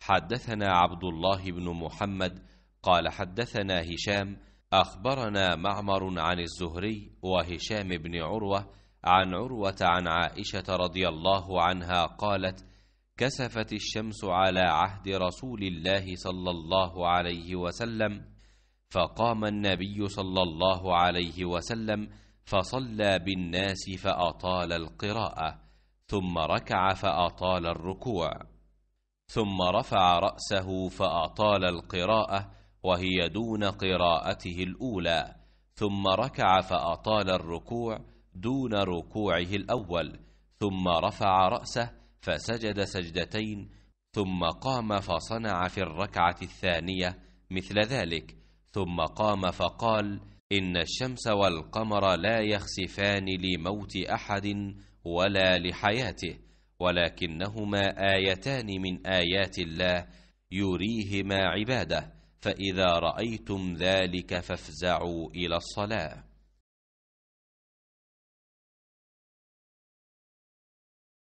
حدثنا عبد الله بن محمد قال حدثنا هشام أخبرنا معمر عن الزهري وهشام بن عروة عن عروة عن عائشة رضي الله عنها قالت كسفت الشمس على عهد رسول الله صلى الله عليه وسلم فقام النبي صلى الله عليه وسلم فصلى بالناس فأطال القراءة ثم ركع فأطال الركوع. ثم رفع رأسه فأطال القراءة وهي دون قراءته الأولى ثم ركع فأطال الركوع دون ركوعه الأول ثم رفع رأسه فسجد سجدتين ثم قام فصنع في الركعة الثانية مثل ذلك ثم قام فقال إن الشمس والقمر لا يخسفان لموت أحد ولا لحياته. ولكنهما آيتان من آيات الله يريهما عباده فإذا رأيتم ذلك فافزعوا إلى الصلاة.